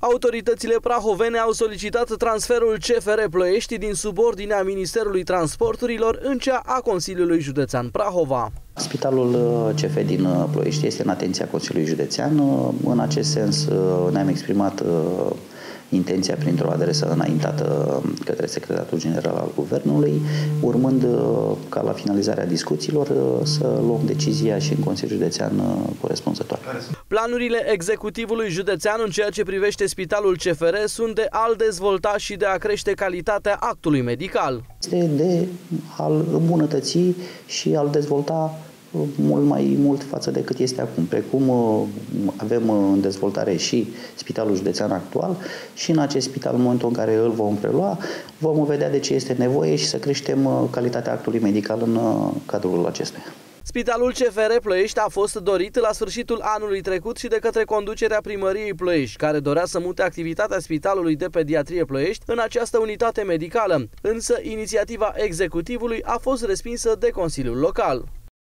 Autoritățile prahovene au solicitat transferul CFR Ploiești din subordinea Ministerului Transporturilor în cea a Consiliului Județean Prahova. Spitalul uh, CF din uh, Ploiești este în atenția Consiliului Județean. Uh, în acest sens ne-am exprimat intenția printr-o adresă înaintată către Secretatul General al Guvernului, urmând ca la finalizarea discuțiilor să luăm decizia și în Consiliul Județean corespunzător. Planurile executivului județean în ceea ce privește Spitalul CFR sunt de a-l dezvolta și de a crește calitatea actului medical. Este de a-l îmbunătăți și a-l dezvolta mult mai mult față de cât este acum. Precum uh, avem uh, în dezvoltare și spitalul județean actual și în acest spital, în momentul în care îl vom prelua, vom vedea de ce este nevoie și să creștem uh, calitatea actului medical în cadrul acestuia. Spitalul CFR Ploiești a fost dorit la sfârșitul anului trecut și de către conducerea primăriei Ploiești, care dorea să mute activitatea Spitalului de Pediatrie Ploiești în această unitate medicală, însă inițiativa executivului a fost respinsă de Consiliul Local.